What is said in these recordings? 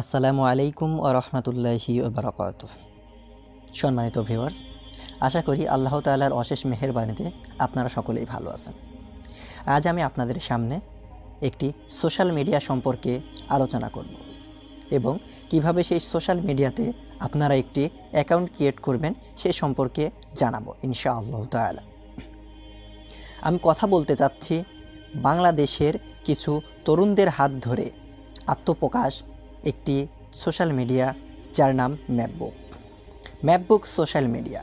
আসসালামু আলাইকুম ও রহমতুল্লাহি বারকাত সম্মানিত ভিউয়ার্স, আশা করি আল্লাহ তাল্লার অশেষ মেহেরবানিতে আপনারা সকলেই ভালো আছেন। আজ আমি আপনাদের সামনে একটি সোশ্যাল মিডিয়া সম্পর্কে আলোচনা করব এবং কীভাবে সেই সোশ্যাল মিডিয়াতে আপনারা একটি অ্যাকাউন্ট ক্রিয়েট করবেন সে সম্পর্কে জানাব ইনশা আল্লাহ তালা আমি কথা বলতে চাচ্ছি বাংলাদেশের কিছু তরুণদের হাত ধরে আত্মপ্রকাশ একটি সোশ্যাল মিডিয়া যার নাম ম্যাপবুক। ম্যাপবুক সোশ্যাল মিডিয়া,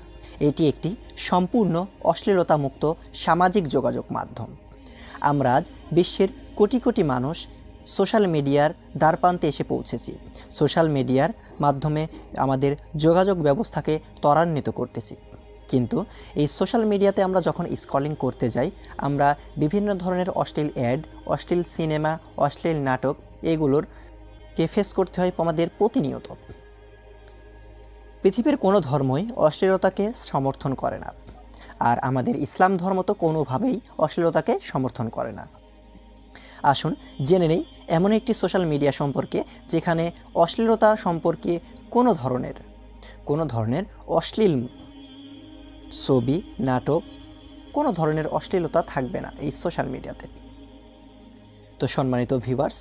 এটি একটি সম্পূর্ণ অশ্লীলতামুক্ত সামাজিক যোগাযোগ মাধ্যম। আমরা আজ বিশ্বের কোটি কোটি মানুষ সোশ্যাল মিডিয়ার দ্বারপ্রান্তে এসে পৌঁছেছি। সোশ্যাল মিডিয়ার মাধ্যমে আমাদের যোগাযোগ ব্যবস্থাকে ত্বরান্বিত করতেছি। কিন্তু এই সোশ্যাল মিডিয়াতে আমরা যখন স্ক্রলিং করতে যাই, আমরা বিভিন্ন ধরনের অশ্লীল অ্যাড, অশ্লীল সিনেমা, অশ্লীল নাটক, এগুলোর কে ফেস করতে হয় আমাদের প্রতিনিয়ত। পৃথিবীর কোনো ধর্মই অশ্লীলতাকে সমর্থন করে না। আর আমাদের ইসলাম ধর্ম তো কোনোভাবেই অশ্লীলতাকে সমর্থন করে না। আসুন, জেনে নেই, এমন একটি সোশ্যাল মিডিয়া সম্পর্কে যেখানে অশ্লীলতা সম্পর্কে কোনো ধরনের কোনো ধরনের অশ্লীল ছবি, নাটক, কোনো ধরনের অশ্লীলতা থাকবে না এই সোশ্যাল মিডিয়াতে। তো সম্মানিত ভিউয়ার্স,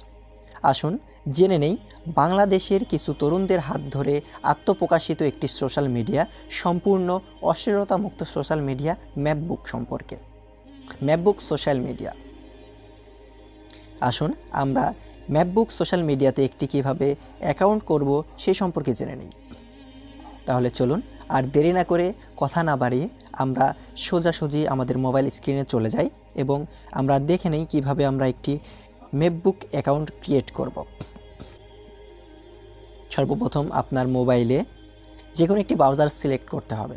আসুন জেনে নেই, বাংলাদেশের কিছু তরুণদের হাত ধরে আত্মপ্রকাশিত একটি সোশ্যাল মিডিয়া, সম্পূর্ণ অশ্লীলতামুক্ত সোশ্যাল মিডিয়া ম্যাপবুক সম্পর্কে। Mapbook social media. আসুন আমরা ম্যাপবুক সোশ্যাল মিডিয়াতে একটি কীভাবে অ্যাকাউন্ট করব সে সম্পর্কে জেনে নিই। তাহলে চলুন আর দেরি না করে কথা না বাড়িয়ে আমরা সোজাসুজি আমাদের মোবাইল স্ক্রিনে চলে যাই এবং আমরা দেখে নেই কীভাবে আমরা একটি ম্যাপবুক অ্যাকাউন্ট ক্রিয়েট করব। সর্বপ্রথম আপনার মোবাইলে যে কোনো একটি ব্রাউজার সিলেক্ট করতে হবে।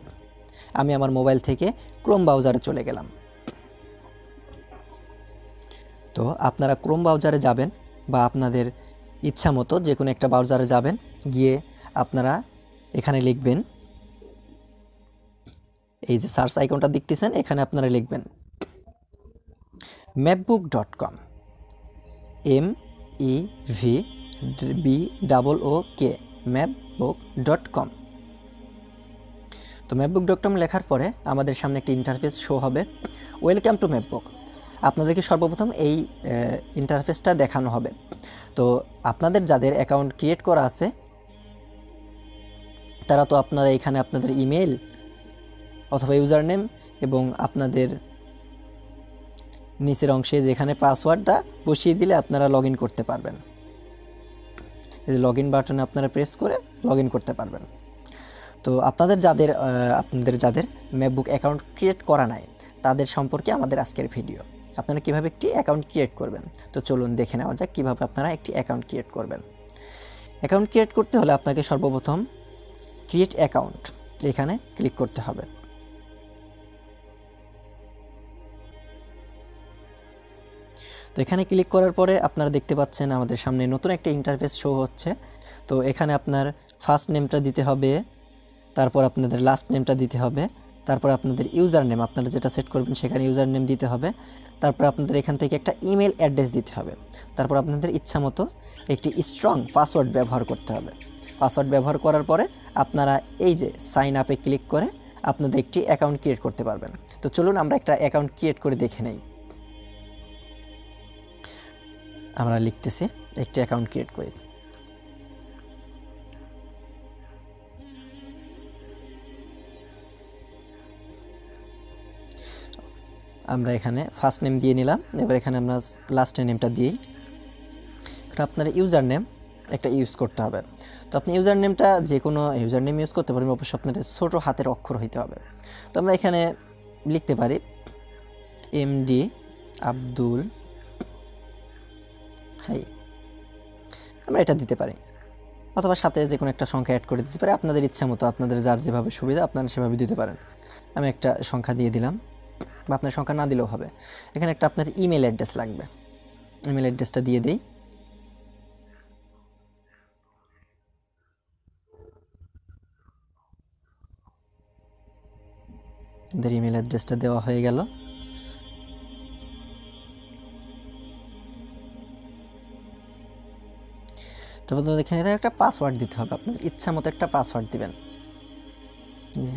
আমি আমার মোবাইল থেকে ক্রোম ব্রাউজারে চলে গেলাম। তো আপনারা ক্রোম ব্রাউজারে যাবেন বা আপনাদের ইচ্ছা মতো যে কোনো একটা ব্রাউজারে যাবেন, গিয়ে আপনারা এখানে লিখবেন, এই যে সার্চ আইকনটা দেখতেছেন, এখানে আপনারা লিখবেন Mapbook dot com M E V B double O K Mapbook dot com তো ম্যাপবুক ডট কম লেখার পরে আমাদের সামনে একটি ইন্টারফেস শো হবে। ওয়েলকাম টু ম্যাপবুক আপনাদেরকে সর্বপ্রথম এই ইন্টারফেসটা দেখানো হবে। তো আপনাদের যাদের অ্যাকাউন্ট ক্রিয়েট করা আছে, তারা তো আপনারা এখানে আপনাদের ইমেল অথবা ইউজার নেম এবং আপনাদের নিচের অংশে যেখানে পাসওয়ার্ডটা বসিয়ে দিলে আপনারা লগ করতে পারবেন। এই লগ ইন বাটনে আপনারা প্রেস করে লগ করতে পারবেন। তো আপনাদের যাদের আপনাদের যাদের ম্যাকবুক অ্যাকাউন্ট ক্রিয়েট করা নাই, তাদের সম্পর্কে আমাদের আজকের ভিডিও আপনারা কীভাবে একটি অ্যাকাউন্ট ক্রিয়েট করবেন? তো চলুন দেখে নেওয়া যাক কীভাবে আপনারা একটি অ্যাকাউন্ট ক্রিয়েট করবেন। অ্যাকাউন্ট ক্রিয়েট করতে হলে আপনাকে সর্বপ্রথম ক্রিয়েট অ্যাকাউন্ট এখানে ক্লিক করতে হবে। তো এখানে ক্লিক করার পরে আপনারা দেখতে পাচ্ছেন আমাদের সামনে নতুন একটা ইন্টারফেস শো হচ্ছে। তো এখানে আপনার ফার্স্ট নেমটা দিতে হবে, তারপর আপনাদের লাস্ট নেমটা দিতে হবে, তারপর আপনাদের ইউজার নেম আপনারা যেটা সেট করবেন সেখানে ইউজার নেম দিতে হবে, তারপর আপনাদের এখান থেকে একটা ইমেল অ্যাড্রেস দিতে হবে, তারপর আপনাদের ইচ্ছা মতো একটি স্ট্রং পাসওয়ার্ড ব্যবহার করতে হবে। পাসওয়ার্ড ব্যবহার করার পরে আপনারা এই যে সাইন আপে ক্লিক করে আপনাদের একটি অ্যাকাউন্ট ক্রিয়েট করতে পারবেন। তো চলুন আমরা একটা অ্যাকাউন্ট ক্রিয়েট করে দেখে নেই। আমরা লিখতেছি একটি অ্যাকাউন্ট ক্রিয়েট করি। আমরা এখানে ফার্স্ট নেম দিয়ে নিলাম, এবার এখানে আমরা লাস্টের নেমটা দিই আপনার ইউজার নেম একটা ইউজ করতে হবে। তো আপনি ইউজার নেমটা যে কোনো ইউজার নেম ইউজ করতে পারবেন অবশ্যই আপনাদের ছোটো হাতের অক্ষর হইতে হবে। তো আমরা এখানে লিখতে পারি এমডি আব্দুল হাই আমরা এটা দিতে পারি। অথবা সাথে যে কোনো একটা সংখ্যা অ্যাড করে দিতে পারি। আপনাদের ইচ্ছা মতো, আপনাদের যার যেভাবে সুবিধা, আপনারা সেভাবে দিতে পারেন। আমি একটা সংখ্যা দিয়ে দিলাম। বা আপনার সংখ্যা না দিলেও হবে। এখানে একটা আপনার ইমেল অ্যাড্রেস লাগবে। ইমেল অ্যাড্রেসটা দিয়ে দিই। আমাদের ইমেল অ্যাড্রেসটা দেওয়া হয়ে গেল। তবে আপনাদের এখানে একটা পাসওয়ার্ড দিতে হবে আপনার। ইচ্ছা মতো একটা পাসওয়ার্ড দিবেন।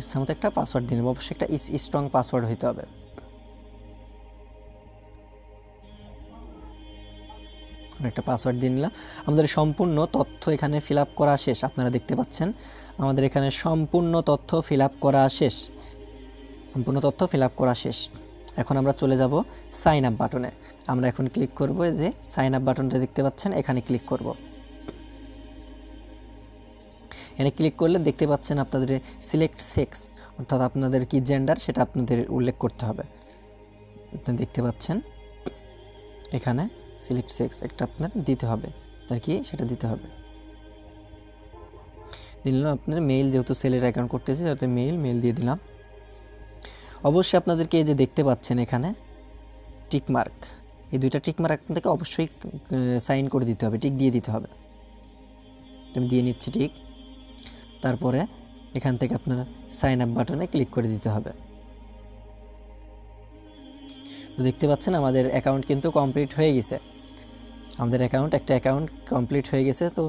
ইচ্ছা মতো একটা পাসওয়ার্ড দিন অবশ্যই একটা স্ট্রং পাসওয়ার্ড হইতে হবে। একটা পাসওয়ার্ড দিয়ে নিলাম। আমাদের সম্পূর্ণ তথ্য এখানে ফিল করা শেষ। আপনারা দেখতে পাচ্ছেন, আমাদের এখানে সম্পূর্ণ তথ্য ফিল করা শেষ। সম্পূর্ণ তথ্য ফিল করা শেষ। এখন আমরা চলে যাব সাইন আপ বাটনে আমরা এখন ক্লিক করব যে সাইন আপ বাটনটা দেখতে পাচ্ছেন, এখানে ক্লিক করব। এখানে ক্লিক করলে দেখতে পাচ্ছেন আপনাদের সিলেক্ট সেক্স অর্থাৎ আপনাদের কি জেন্ডার সেটা আপনাদের উল্লেখ করতে হবে। আপনি দেখতে পাচ্ছেন, এখানে সিলেক্ট সেক্স একটা আপনার দিতে হবে। তার কি? সেটা দিতে হবে। দিলাম আপনার মেইল যেহেতু সেলের অ্যাকাউন্ট করতেছে, যাতে মেইল মেইল দিয়ে দিলাম। অবশ্যই আপনাদেরকে এই যে দেখতে পাচ্ছেন এখানে টিকমার্ক এই দুইটা টিকমার্ক আপনাদেরকে অবশ্যই সাইন করে দিতে হবে টিক দিয়ে দিতে হবে। আমি দিয়ে নিচ্ছি টিক তারপরে এখান থেকে আপনার সাইন আপ বাটনে ক্লিক করে দিতে হবে। দেখতে পাচ্ছেন আমাদের অ্যাকাউন্ট কিন্তু কমপ্লিট হয়ে গেছে। আমাদের অ্যাকাউন্ট একটা অ্যাকাউন্ট কমপ্লিট হয়ে গেছে। তো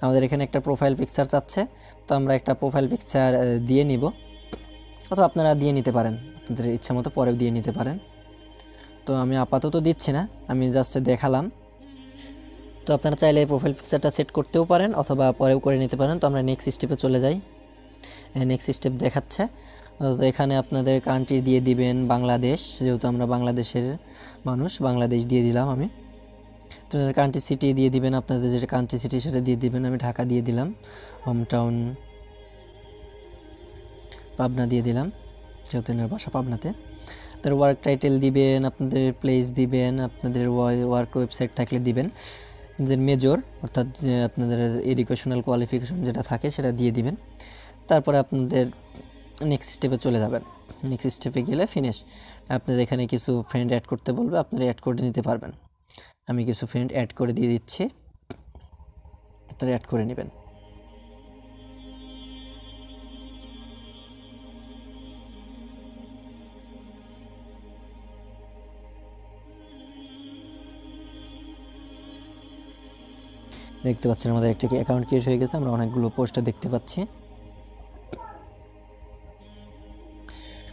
আমাদের এখানে একটা প্রোফাইল পিকচার চাচ্ছে। তো আমরা একটা প্রোফাইল পিকচার দিয়ে নিব। অথবা আপনারা দিয়ে নিতে পারেন। আপনাদের ইচ্ছা মতো পরেও দিয়ে নিতে পারেন। তো আমি আপাতত দিচ্ছি না। আমি জাস্ট দেখালাম। তো আপনারা চাইলে প্রোফাইল পিকচারটা সেট করতেও পারেন অথবা পরেও করে নিতে পারেন। তো আমরা নেক্সট স্টেপে চলে যাই। নেক্সট স্টেপ দেখাচ্ছে। তো এখানে আপনাদের কান্ট্রি দিয়ে দিবেন বাংলাদেশ। যেহেতু আমরা বাংলাদেশের মানুষ, বাংলাদেশ দিয়ে দিলাম আমি। তো কান্ট্রি সিটি দিয়ে দিবেন আপনাদের যেটা কান্ট্রি সিটি সেটা দিয়ে দিবেন। আমি ঢাকা দিয়ে দিলাম। হোম টাউন পাবনা দিয়ে দিলাম। যেহেতু এনার বাসা পাবনাতে। তার ওয়ার্ক টাইটেল দিবেন, আপনাদের প্লেস দিবেন, আপনাদের ওয়ার্ক ওয়েবসাইট থাকলে দিবেন। যে মেজর অর্থাৎ যে আপনাদের এডুকেশনাল কোয়ালিফিকেশন যেটা থাকে সেটা দিয়ে দিবেন। তারপরে আপনাদের নেক্সট স্টেপে চলে যাবেন। নেক্সট স্টেপে গেলে ফিনিশ আপনাদের এখানে কিছু ফ্রেন্ড অ্যাড করতে বলবে, আপনারা অ্যাড করে নিতে পারবেন। আমি কিছু ফ্রেন্ড অ্যাড করে দিয়ে দিচ্ছি। আপনারা অ্যাড করে নেবেন। দেখতে পাচ্ছেন আমাদের একটা অ্যাকাউন্ট ক্রিয়েট হয়ে গেছে, আমরা অনেকগুলো পোস্টে দেখতে পাচ্ছি।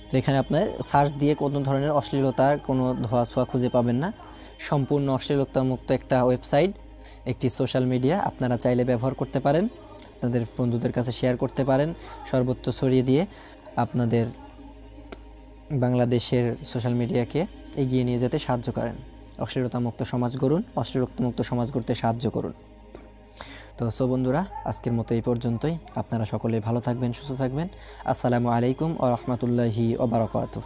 তো এখানে আপনার সার্চ দিয়ে কোনো ধরনের অশ্লীলতার কোনো ধোয়া ছোঁয়া খুঁজে পাবেন না। সম্পূর্ণ অশ্লীলতা মুক্ত একটা ওয়েবসাইট একটি সোশ্যাল মিডিয়া আপনারা চাইলে ব্যবহার করতে পারেন, আপনাদের বন্ধুদের কাছে শেয়ার করতে পারেন সর্বত্র ছড়িয়ে দিয়ে আপনাদের বাংলাদেশের সোশ্যাল মিডিয়াকে এগিয়ে নিয়ে যেতে সাহায্য করেন। অশ্লীলতা মুক্ত সমাজ গড়ুন অশ্লীলতা মুক্ত সমাজ গড়তে সাহায্য করুন। তো সো বন্ধুরা, আজকের মতো এই পর্যন্তই। আপনারা সকলে ভালো থাকবেন, সুস্থ থাকবেন। আসসালামু আলাইকুম ও রহমতুল্লাহি ওবরাকাতুহ